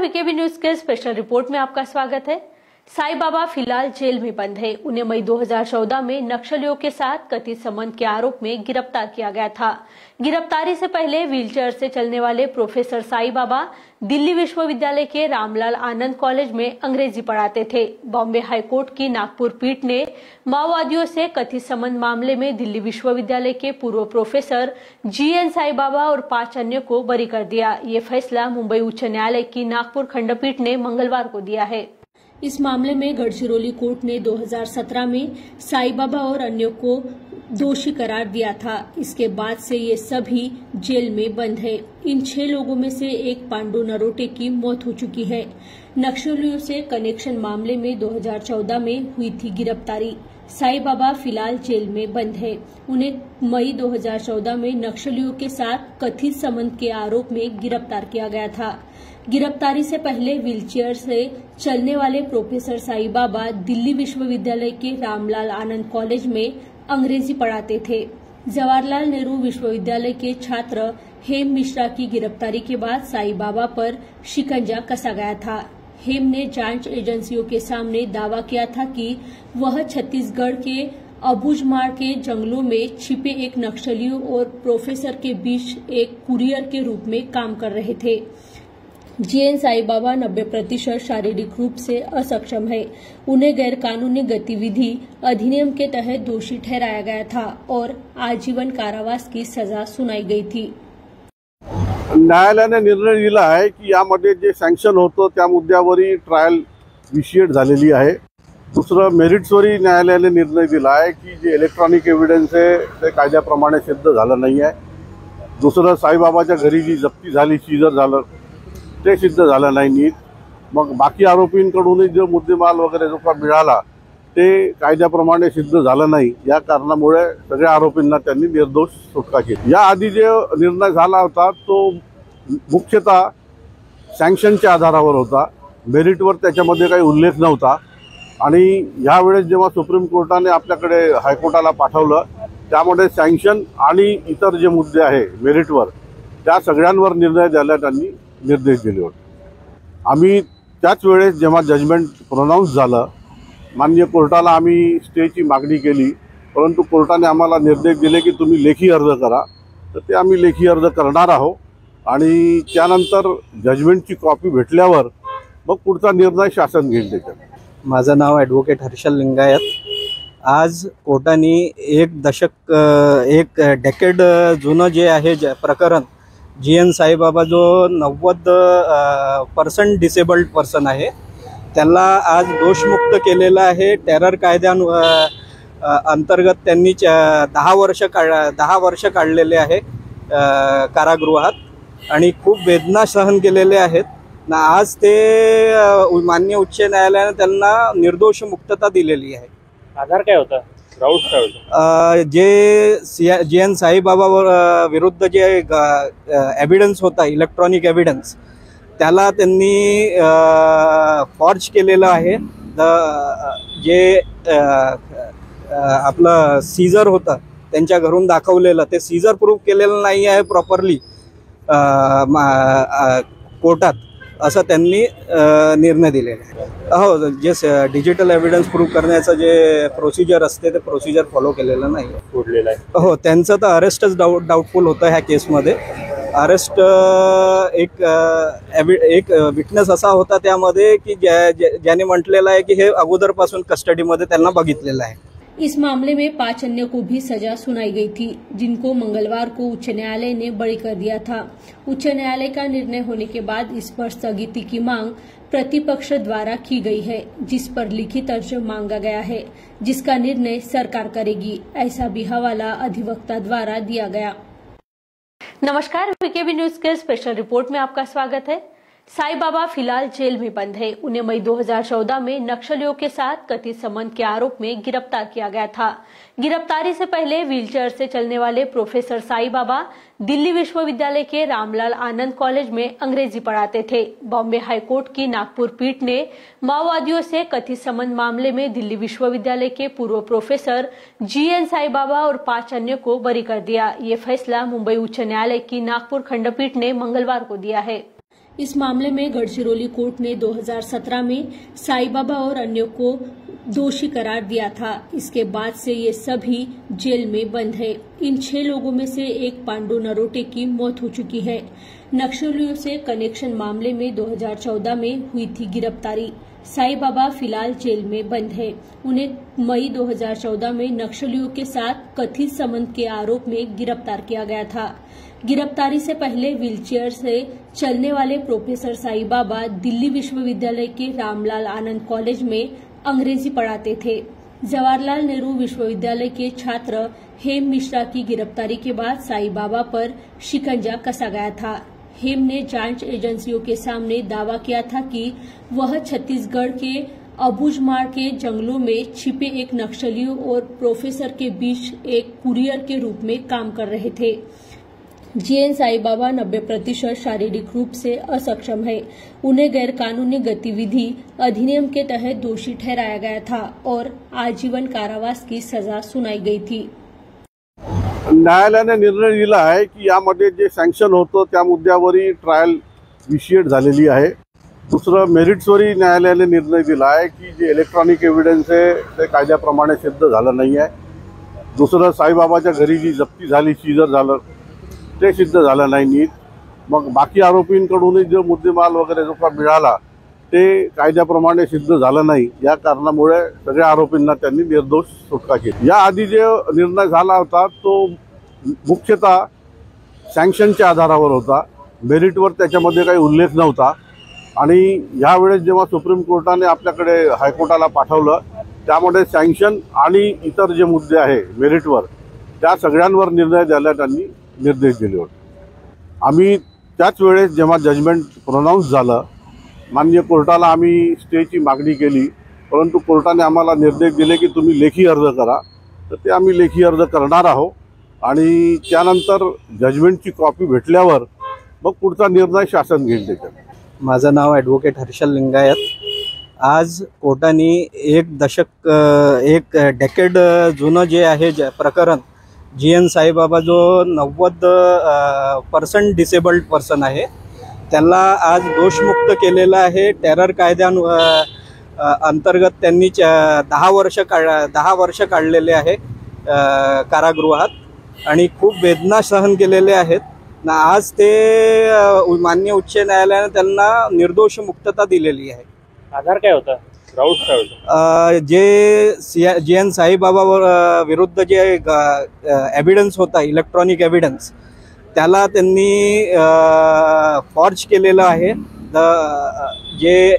VKB news के special report में आपका स्वागत है। साई बाबा फ़िलहाल जेल में बंद है। उन्हें मई 2014 में नक्सलियों के साथ कथित संबंध के आरोप में गिरफ़्तार किया गया था। गिरफ्तारी से पहले व्हीलचेयर से चलने वाले प्रोफेसर साई बाबा दिल्ली विश्वविद्यालय के रामलाल आनंद कॉलेज में अंग्रेज़ी पढ़ाते थे। बॉम्बे हाईकोर्ट की नागपुर पीठ ने माओवादियों से कथित संबंध मामले में दिल्ली विश्वविद्यालय के पूर्व professor G N Sai Baba और पाँच अन्य को बरी कर दिया। ये फैसला मुंबई उच्च न्यायालय की नागपुर खंडपीठ ने मंगलवार को दिया है। इस मामले में गढ़चिरौली कोर्ट ने 2017 में साई बाबा और अन्यों को दोषी करार दिया था। इसके बाद से ये सभी जेल में बंद है। इन छह लोगों में से एक पांडु नरोटे की मौत हो चुकी है। नक्सलियों से कनेक्शन मामले में 2014 में हुई थी गिरफ्तारी। साई बाबा फ़िलहाल जेल में बंद है। उन्हें मई 2014 में नक्सलियों के साथ कथित संबंध के आरोप में गिरफ़्तार किया गया था। गिरफ्तारी से पहले व्हीलचेयर से चलने वाले प्रोफेसर साई बाबा दिल्ली विश्वविद्यालय के रामलाल आनंद कॉलेज में अंग्रेज़ी पढ़ाते थे। जवाहरलाल नेहरू विश्वविद्यालय के छात्र हेम मिश्रा की गिरफ्तारी के बाद साई बाबा पर शिकंजा कसा गया था। हेम ने जाँच एजेंसियों के सामने दावा किया था कि वह छत्तीसगढ़ के अबुझमाड़ के जंगलों में छिपे एक नक्सलियों और प्रोफेसर के बीच एक कुरियर के रूप में काम कर रहे थे। जीएन साई बाबा नब्बे प्रतिशत शारीरिक रूप से असक्षम है। उन्हें गैरकानूनी गतिविधि अधिनियम के तहत दोषी ठहराया गया था और आजीवन कारावास की सजा सुनाई गई थी। न्यायालयाने निर्णय दिला आहे की यामध्ये जे सँक्शन होतं त्या मुद्द्यावरही ट्रायल विशिएट झालेली आहे. दुसरं मेरिट्सवरही न्यायालयाने निर्णय दिला आहे की जे इलेक्ट्रॉनिक एव्हिडन्स आहे ते कायद्याप्रमाणे सिद्ध झालं नाही आहे. दुसरं साईबाबाच्या घरी जी जप्ती झाली सीजर झालं ते सिद्ध झालं नाही नीट. मग बाकी आरोपींकडूनही जो मुद्देमाल वगैरे जो का मिळाला ते कायद्याप्रमाणे सिद्ध झालं नाही या कारणामुळे सगळ्या आरोपींना त्यांनी निर्दोष सुटका केली. याआधी जे निर्णय झाला होता तो मुख्यतः सँक्शनच्या आधारावर होता. मेरिटवर त्याच्यामध्ये काही उल्लेख नव्हता. आणि यावेळेस जेव्हा सुप्रीम कोर्टाने आपल्याकडे हायकोर्टाला पाठवलं त्यामध्ये सँक्शन आणि इतर जे मुद्दे आहे मेरिटवर त्या सगळ्यांवर निर्णय द्यायला त्यांनी निर्देश दिले होते. आम्ही त्याच वेळेस जेव्हा जजमेंट प्रोनाऊन्स झालं मान्य कोर्टाला आम्ही स्टेची मागणी केली परंतु कोर्टाने आम्हाला निर्देश दिले की तुम्ही लेखी अर्ज करा. तर ते आम्ही लेखी अर्ज करणार आहोत आणि त्यानंतर जजमेंटची कॉपी भेटल्यावर मग पुढचा निर्णय शासन घेईल त्याच्यात माझं नाव ॲडव्होकेट हर्षल लिंगायत. आज कोर्टाने एक दशक एक डेकेड जुनं जे आहे ज प्रकरण जी एन साईबाबा जो नव्वद पर्सेंट डिसेबल्ड पर्सन आहे त्यांना आज दोषमुक्त केलेलं आहे. टेरर कायद्या अंतर्गत त्यांनी दहा वर्ष काढ दहा वर्ष काढलेले आहे कारागृहात. आणि खूप वेदना सहन केलेले आहेत. ना आज ते मान्य उच्च न्यायालयाने त्यांना निर्दोष मुक्तता दिलेली आहे. आधार काय होता? राऊत काय होता? अ, जे सिया जे एन साईबाबावर अ, विरुद्ध जे एव्हिडन्स होता इलेक्ट्रॉनिक एव्हिडन्स त्याला त्यांनी फॉर्ज केलेलं आहे. द- जे आपलं सीझर होतं त्यांच्या घरून दाखवलेलं. ते सीझर प्रूफ केलेलं नाही आहे प्रॉपरली कोर्टात. असं त्यांनी निर्णय दिलेला आहे. हो जे डिजिटल एव्हिडन्स प्रूव्ह करण्याचं जे प्रोसिजर असते ते प्रोसिजर फॉलो केलेलं नाही आहे. हो त्यांचं तर अरेस्टच डाऊट डाऊटफुल होतं ह्या केसमध्ये अरेस्ट एक एक विटनेस असा होता त्यामध्ये की ज्या, ज्या- ज्याने म्हटलेलं आहे की हे अगोदरपासून कस्टडीमध्ये त्यांना बघितलेलं आहे. इस मामले में पाँच अन्य को भी सजा सुनाई गई थी, जिनको मंगलवार को उच्च न्यायालय ने बड़ी कर दिया था। उच्च न्यायालय का निर्णय होने के बाद इस पर स्थगिति की मांग प्रतिपक्ष द्वारा की गई है, जिस पर लिखित अर्ज़ मांगा गया है, जिसका निर्णय सरकार करेगी, ऐसा भी हवाला अधिवक्ता द्वारा दिया गया। नमस्कार वीकेबी न्यूज़ के स्पेशल रिपोर्ट में आपका स्वागत है। साई बाबा फ़िलहाल जेल में बंद है। उन्हें मई 2014 में नक्सलियों के साथ कथित संबंध के आरोप में गिरफ़्तार किया गया था। गिरफ्तारी से पहले व्हीलचेयर से चलने वाले प्रोफेसर साई बाबा दिल्ली विश्वविद्यालय के रामलाल आनंद कॉलेज में अंग्रेज़ी पढ़ाते थे। बॉम्बे हाईकोर्ट की नागपुर पीठ ने माओवादियों से कथित संबंध मामले में दिल्ली विश्वविद्यालय के पूर्व professor G N Sai Baba और पाँच अन्य को बरी कर दिया। ये फैसला मुंबई उच्च न्यायालय की नागपुर खंडपीठ ने मंगलवार को दिया है। इस मामले में गढ़चिरौली कोर्ट ने 2017 में साई बाबा और अन्य को दोषी करार दिया था। इसके बाद से ये सभी जेल में बंद है। इन छह लोगों में से एक पांडु नरोटे की मौत हो चुकी है। नक्सलियों से कनेक्शन मामले में 2014 में हुई थी गिरफ्तारी। साई बाबा फ़िलहाल जेल में बंद है। उन्हें मई 2014 में नक्सलियों के साथ कथित संबंध के आरोप में गिरफ़्तार किया गया था। गिरफ्तारी से पहले व्हीलचेयर से चलने वाले प्रोफेसर साई बाबा दिल्ली विश्वविद्यालय के रामलाल आनंद कॉलेज में अंग्रेज़ी पढ़ाते थे। जवाहरलाल नेहरू विश्वविद्यालय के छात्र हेम मिश्रा की गिरफ्तारी के बाद साई बाबा पर शिकंजा कसा गया था। हेम ने जाँच एजेंसियों के सामने दावा किया था कि वह छत्तीसगढ़ के अबुझमाड़ के जंगलों में छिपे एक नक्सलियों और प्रोफेसर के बीच एक कुरियर के रूप में काम कर रहे थे। जीएन साई बाबा नब्बे प्रतिशत शारीरिक रूप से असक्षम है। उन्हें गैरकानूनी गतिविधि अधिनियम के तहत दोषी ठहराया गया था और आजीवन कारावास की सजा सुनाई गई थी। न्यायालयाने निर्णय दिला आहे की यामध्ये जे सँक्शन होतं त्या मुद्द्यावरही ट्रायल विशिएट झालेली आहे. दुसरं मेरिट्सवरही न्यायालयाने निर्णय दिला आहे की जे इलेक्ट्रॉनिक एव्हिडन्स आहे ते कायद्याप्रमाणे सिद्ध झालं नाही आहे. दुसरं साईबाबाच्या घरी जी जप्ती झाली सीजर झालं ते सिद्ध झालं नाही नीट. मग बाकी आरोपींकडूनही जो मुद्देमाल वगैरे जो का मिळाला ते कायद्याप्रमाणे सिद्ध झालं नाही या कारणामुळे सगळ्या आरोपींना त्यांनी निर्दोष सुटका केली. याआधी जे निर्णय झाला होता तो मुख्यतः सँक्शनच्या आधारावर होता. मेरिटवर त्याच्यामध्ये काही उल्लेख नव्हता. आणि ह्यावेळेस जेव्हा सुप्रीम कोर्टाने आपल्याकडे हायकोर्टाला पाठवलं त्यामध्ये सँक्शन आणि इतर जे मुद्दे आहे मेरिटवर त्या सगळ्यांवर निर्णय द्यायला त्यांनी निर्देश दिले होते. आम्ही त्याच वेळेस जेव्हा जजमेंट प्रोनाऊन्स झालं माननीय कोर्टाला आम्ही स्टेची मागणी केली परंतु कोर्टाने आम्हाला निर्देश दिले की तुम्ही लेखी अर्ज करा. तर ते आम्ही लेखी अर्ज करणार आहोत आणि त्यानंतर जजमेंटची कॉपी भेटल्यावर मग पुढचा निर्णय शासन घेईल त्याच्यात. माझं नाव ॲडव्होकेट हर्षल लिंगायत. आज कोर्टाने एक दशक एक डेकेड जुनं जे आहे ज प्रकरण जी एन साईबाबा जो नव्वद पर्सेंट डिसेबल्ड पर्सन आहे त्याला आज दोषमुक्त केलेलं आहे. टेरर कायद्या अंतर्गत त्यांनी दहा वर्ष काढ दहा वर्ष काढलेले आहे कारागृहात. आणि खूप वेदना सहन केलेले आहेत. ना आज ते मान्य उच्च न्यायालयाने त्यांना निर्दोष मुक्तता दिलेली आहे. आधार काय होता? ग्राउंड काय होतं? जे सिया जे एन साईबाबावर अ, विरुद्ध जे एव्हिडन्स होता इलेक्ट्रॉनिक एव्हिडन्स त्याला त्यांनी फॉर्ज केलेलं आहे. द- जे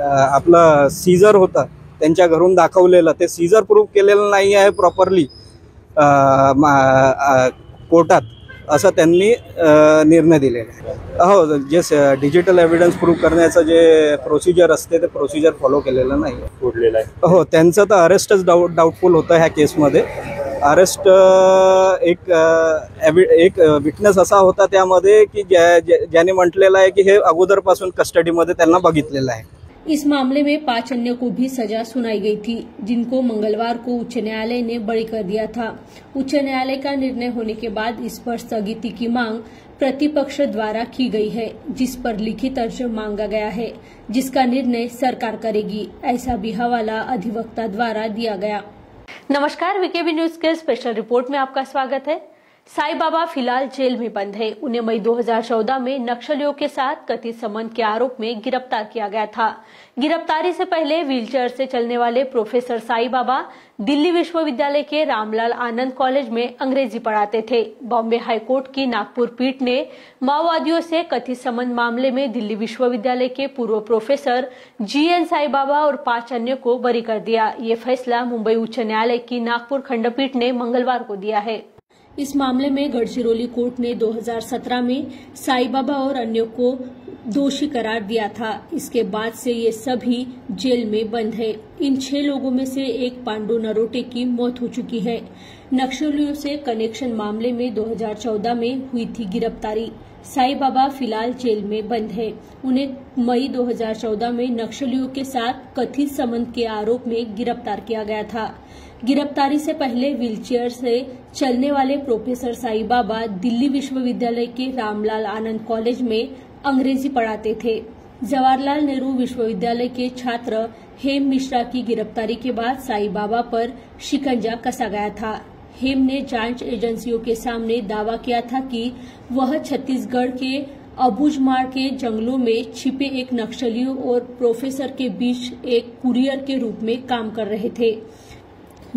आपलं सीझर होतं त्यांच्या घरून दाखवलेलं ते सीझर प्रूव्ह केलेलं नाही आहे प्रॉपरली कोर्टात असं त्यांनी निर्णय दिलेला आहे. हो जे डिजिटल एव्हिडन्स प्रूव्ह करण्याचं जे प्रोसिजर असते ते प्रोसिजर फॉलो केलेलं नाही आहे. हो त्यांचं तर अरेस्टच डाऊट डाऊटफुल होतं ह्या केसमध्ये अरेस्ट एक एक विटनेस असा होता त्यामध्ये की ज्या, ज्या- ज्याने म्हटलेलं आहे की हे अगोदरपासून कस्टडीमध्ये त्यांना बघितलेलं आहे. इस मामले में पाँच अन्य को भी सजा सुनाई गई थी, जिनको मंगलवार को उच्च न्यायालय ने बड़ी कर दिया था। उच्च न्यायालय का निर्णय होने के बाद इस पर स्थगिति की मांग प्रतिपक्ष द्वारा की गई है, जिस पर लिखित अर्ज़ मांगा गया है, जिसका निर्णय सरकार करेगी, ऐसा भी हवाला अधिवक्ता द्वारा दिया गया। नमस्कार वीकेबी न्यूज़ के स्पेशल रिपोर्ट में आपका स्वागत है। साई बाबा फ़िलहाल जेल में बंद है। उन्हें मई 2014 में नक्सलियों के साथ कथित संबंध के आरोप में गिरफ़्तार किया गया था। गिरफ्तारी से पहले व्हीलचेयर से चलने वाले प्रोफेसर साई बाबा दिल्ली विश्वविद्यालय के रामलाल आनंद कॉलेज में अंग्रेज़ी पढ़ाते थे। बॉम्बे हाईकोर्ट की नागपुर पीठ ने माओवादियों से कथित संबंध मामले में दिल्ली विश्वविद्यालय के पूर्व professor G N Sai Baba और पाँच अन्य को बरी कर दिया। ये फैसला मुंबई उच्च न्यायालय की नागपुर खंडपीठ ने मंगलवार को दिया है। इस मामले में गढ़चिरौली कोर्ट ने 2017 में साई बाबा और अन्यों को दोषी करार दिया था। इसके बाद से ये सभी जेल में बंद है। इन छह लोगों में से एक पांडु नरोटे की मौत हो चुकी है। नक्सलियों से कनेक्शन मामले में 2014 में हुई थी गिरफ्तारी। साई बाबा फ़िलहाल जेल में बंद है। उन्हें मई 2014 में नक्सलियों के साथ कथित संबंध के आरोप में गिरफ़्तार किया गया था। गिरफ्तारी से पहले व्हीलचेयर से चलने वाले प्रोफेसर साई बाबा दिल्ली विश्वविद्यालय के रामलाल आनंद कॉलेज में अंग्रेज़ी पढ़ाते थे। जवाहरलाल नेहरू विश्वविद्यालय के छात्र हेम मिश्रा की गिरफ्तारी के बाद साई बाबा पर शिकंजा कसा गया था। हेम ने जाँच एजेंसियों के सामने दावा किया था कि वह छत्तीसगढ़ के अबुझमाड़ के जंगलों में छिपे एक नक्सलियों और प्रोफेसर के बीच एक कुरियर के रूप में काम कर रहे थे।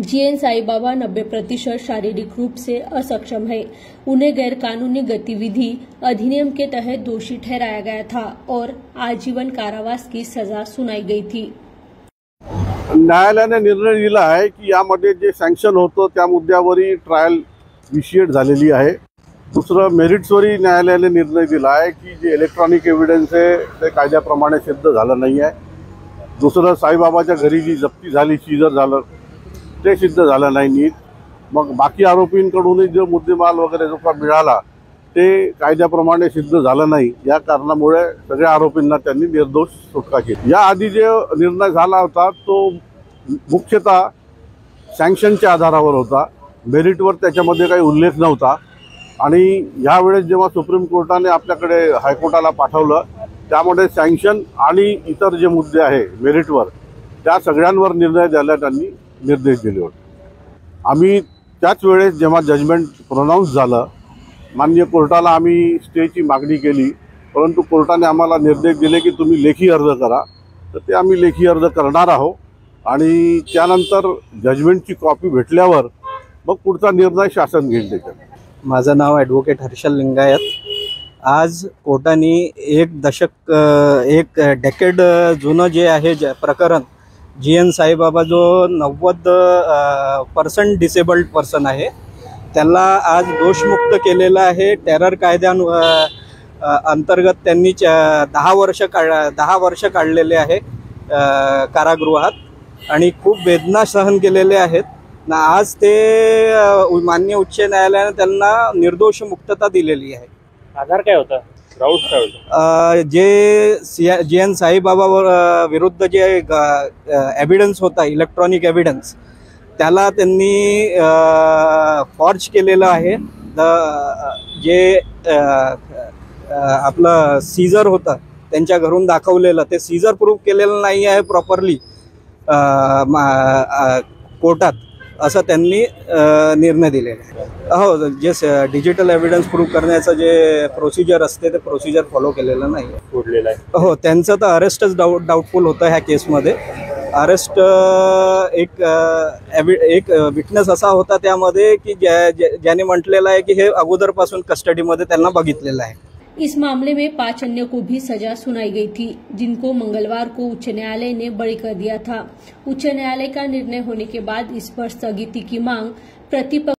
जीएन साई बाबा नब्बे प्रतिशत शारीरिक रूप से असक्षम है। उन्हें गैरकानूनी गतिविधि अधिनियम के तहत दोषी ठहराया गया था और आजीवन कारावास की सजा सुनाई गई थी। न्यायालयाने निर्णय दिला आहे की यामध्ये जे सँक्शन होतं त्या मुद्द्यावरही ट्रायल विशिएट झालेली आहे. दुसरं मेरिट्सवरही न्यायालयाने निर्णय दिला आहे की जे इलेक्ट्रॉनिक एव्हिडन्स आहे ते कायद्याप्रमाणे सिद्ध झालं नाही आहे. दुसरं साईबाबाच्या घरी जी जप्ती झाली सीजर झालं ते सिद्ध झालं नाही नीट. मग बाकी आरोपींकडूनही जो मुद्देमाल वगैरे जो का मिळाला ते कायद्याप्रमाणे सिद्ध झालं नाही. या कारणामुळे सगळ्या आरोपींना त्यांनी निर्दोष सुटका केली. याआधी जे निर्णय झाला होता तो मुख्यतः सँक्शनच्या आधारावर होता. मेरिटवर त्याच्यामध्ये काही उल्लेख नव्हता. आणि यावेळेस जेव्हा सुप्रीम कोर्टाने आपल्याकडे हायकोर्टाला पाठवलं त्यामध्ये सँक्शन आणि इतर जे मुद्दे आहे मेरिटवर त्या सगळ्यांवर निर्णय द्यायला त्यांनी निर्देश दिले होते. आम्ही त्याच वेळेस जेव्हा जजमेंट प्रोनाऊन्स झालं माननीय कोर्टाला आम्ही स्टेची मागणी केली परंतु कोर्टाने आम्हाला निर्देश दिले की तुम्ही लेखी अर्ज करा. तर ते आम्ही लेखी अर्ज करणार आहोत. आणि त्यानंतर जजमेंटची कॉपी भेटल्यावर मग पुढचा निर्णय शासन घेईल त्याच्यात. माझं नाव ॲडव्होकेट हर्षल लिंगायत. आज कोर्टाने एक दशक एक डेकेड जुनं जे आहे ज प्रकरण जी एन साईबाबा जो नव्वद पर्सेंट डिसेबल्ड पर्सन आहे त्याला आज दोषमुक्त केलेलं आहे. टेरर कायद्या अंतर्गत त्यांनी च- दहा वर्ष काढ दहा वर्ष काढलेले आहे कारागृहात. आणि खूप वेदना सहन केलेले आहेत. ना आज ते मान्य उच्च न्यायालयाने त्यांना निर्दोष मुक्तता दिलेली आहे. आधार काय होता? ग्राउंड काय होतं? जे सिया जे एन साईबाबावर अ, विरुद्ध जे एव्हिडन्स होता इलेक्ट्रॉनिक एव्हिडन्स त्याला त्यांनी फॉर्ज केलेलं आहे. द जे आपलं सीझर होतं त्यांच्या घरून दाखवलेलं. ते सीझर प्रूफ केलेलं नाही आहे प्रॉपरली कोर्टात. असं त्यांनी निर्णय दिलेला आहे. हो जे डिजिटल एव्हिडन्स प्रूव्ह करण्याचं जे प्रोसिजर असते ते प्रोसिजर फॉलो केलेलं नाही आहे. हो त्यांचं तर अरेस्टच डाऊट डाऊटफुल होतं ह्या केसमध्ये अरेस्ट एक एक विटनेस असा होता त्यामध्ये की ज्या, ज्या- ज्याने म्हटलेला आहे की हे अगोदरपासून कस्टडीमध्ये त्यांना बघितलेलं आहे. इस मामले में पाँच अन्य को भी सजा सुनाई गई थी, जिनको मंगलवार को उच्च न्यायालय ने बड़ी कर दिया था। उच्च न्यायालय का निर्णय होने के बाद इस पर स्थगिति की मांग प्रतिपक्ष